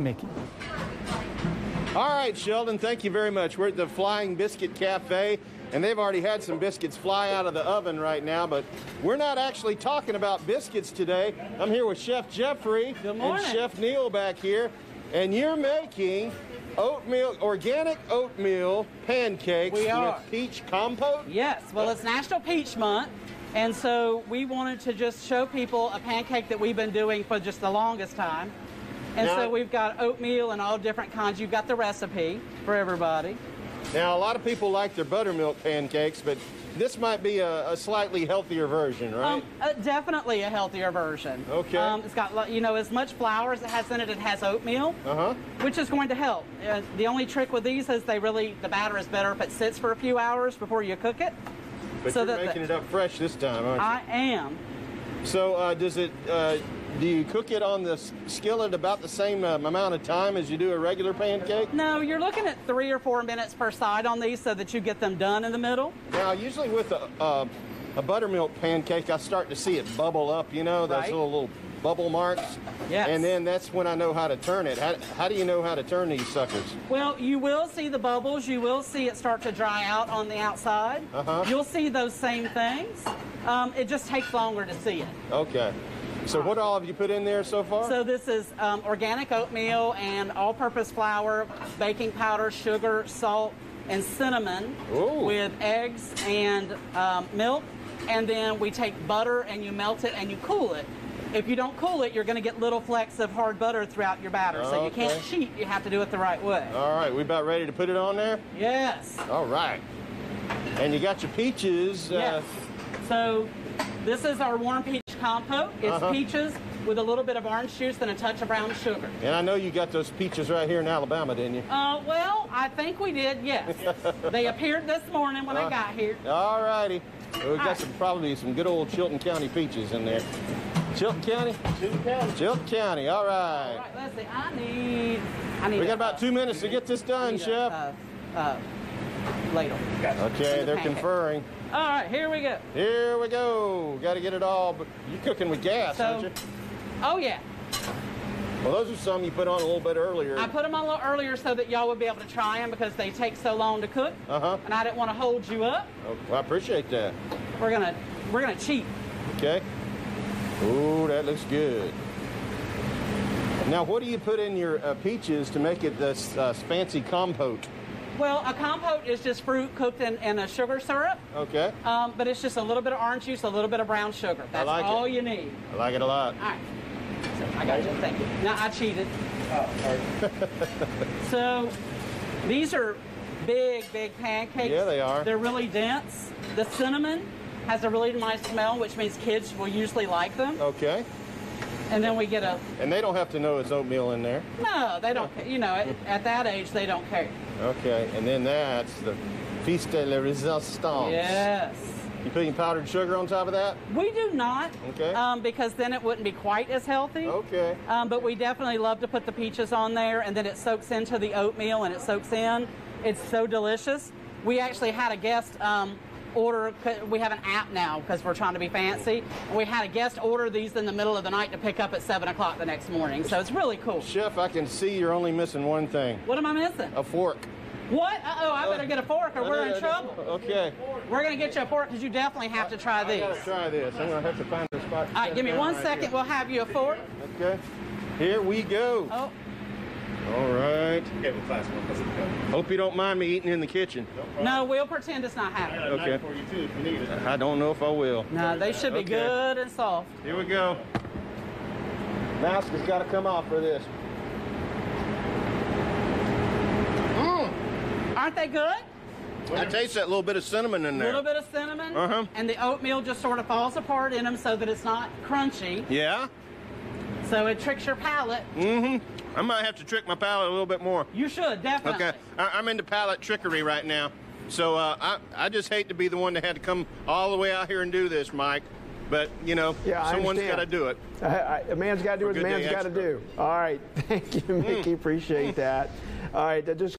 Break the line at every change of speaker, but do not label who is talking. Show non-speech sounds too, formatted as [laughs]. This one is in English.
Mickey.
All right, Sheldon, thank you very much. We're at the Flying Biscuit Cafe, and they've already had some biscuits fly out of the oven right now, but we're not actually talking about biscuits today. I'm here with Chef Jeffrey and. Chef Neil back here, and you're making oatmeal, organic oatmeal pancakes
We are.
with peach compote.
Yes, well, it's National Peach Month, and so we wanted to just show people a pancake that we've been doing for just the longest time. And
Now-
so we've got oatmeal and all different kinds. You've got the recipe for everybody.
Now, a lot of people like their buttermilk pancakes, but this might be a, a slightly healthier version, right?
Um, uh, definitely a healthier version.
Okay.
Um, it's got, you know, as much flour as it has in it, it has oatmeal,
uh-huh.
which is going to help. Uh, the only trick with these is they really, the batter is better if it sits for a few hours before you cook it.
But
So
you're
that the-
making it up fresh this time, aren't you?
I am.
So uh, does it? Do you cook it on the skillet about the same um, amount of time as you do a regular pancake?
No, you're looking at three or four minutes per side on these so that you get them done in the middle.
Now, usually with a, uh, a buttermilk pancake, I start to see it bubble up. You know, those
Right.
little little bubble marks.
Yes.
And then that's when I know how to turn it. How, how do you know how to turn these suckers?
Well, you will see the bubbles. You will see it start to dry out on the outside.
Uh-huh.
You'll see those same things. Um, it just takes longer to see it.
Okay. So what all have you put in there so far?
So this is um, organic oatmeal and all-purpose flour, baking powder, sugar, salt, and cinnamon
Ooh.
with eggs and um, milk. And then we take butter and you melt it and you cool it. If you don't cool it, you're going to get little flecks of hard butter throughout your batter. So you can't cheat. You have to do it the right way.
all right, we about ready to put it on there?
Yes.
All right. And you got your peaches. Uh,
Yes. So this is our warm peach compote. It's
Uh-huh.
peaches with a little bit of orange juice and a touch of brown sugar.
And I know you got those peaches right here in Alabama, didn't you?
Uh, well, I think we did, yes. [laughs] they appeared this morning when I
Uh,
got here.
All righty. Well, we got
right.
some probably some good old Chilton County peaches in there. Chilton County? Chilton County. Chilton County. All
All
right.
right, let's see. I need. I need.
We
a-
got about two minutes to get this done,
need a,
Chef.
Uh, uh, ladle.
Okay, they're
pancake.
conferring.
All right, here we go.
Here we go. Got to get it all. But you're cooking with gas,
So-
aren't you?
Oh yeah,
Well, those are some you put on a little bit earlier.
I put them on a little earlier so that y'all would be able to try them because they take so long to cook.
Uh huh.
And I didn't want to hold you up.
Oh, well, I appreciate that.
We're gonna we're gonna cheat.
Okay. Ooh, that looks good. Now, what do you put in your uh, peaches to make it this uh, fancy compote?
Well, a compote is just fruit cooked in, in a sugar syrup,
Okay.
um, but it's just a little bit of orange juice, a little bit of brown sugar. That's
like it.
all you need.
I like it a lot.
All right. So I got you. Thank you. Now I cheated. Oh, [laughs] so these are big, big pancakes.
Yeah, they are.
They're really dense. The cinnamon has a really nice smell, which means kids will usually like them.
Okay.
And then we get a
And they don't have to know it's oatmeal in there.
no, they don't. You know, at, at that age, they don't care.
Okay. And then that's the Feast de la Resistance.
Yes.
You putting powdered sugar on top of that?
We do not.
Okay.
Um, because then it wouldn't be quite as healthy.
Okay.
Um, but we definitely love to put the peaches on there, and then it soaks into the oatmeal and it soaks in. It's so delicious. We actually had a guest um, order. We have an app now because we're trying to be fancy. We had a guest order these in the middle of the night to pick up at seven o'clock the next morning. So it's really cool.
Chef, I can see you're only missing one thing.
What am I missing?
A fork.
What? Uh oh! I better get a fork or we're in trouble.
Okay.
We're gonna get you a fork because you definitely have to try
I
these.
gotta try this. I'm gonna have to find a spot. to
All right, give me one
right
second.
here.
We'll have you a fork.
Okay. Here we go.
Oh,
All right.
Okay, we'll class one. That's okay.
Hope you don't mind me eating in the kitchen.
no, we'll pretend it's not
I
happening.
Okay.
for you too if you need it.
I don't know if I will.
No, they should be
Okay.
good and soft.
Here we go. Mask has got to come off for this.
Aren't they good?
I taste that little bit of cinnamon in there.
A
there.
little bit of cinnamon,
Uh-huh.
and the oatmeal just sort of falls apart in them so that it's not crunchy.
Yeah?
So it tricks your palate.
Mm-hmm. I might have to trick my palate a little bit more.
You should definitely.
Okay. I- I'm into palate trickery right now. So uh, I, I just hate to be the one that had to come all the way out here and do this, Mike. But, you know,
Yeah,
someone's got to do it.
I- I- A man's got to do what a man's got to do. All right. [laughs] Thank you, Mickey. Appreciate that. All right. that Just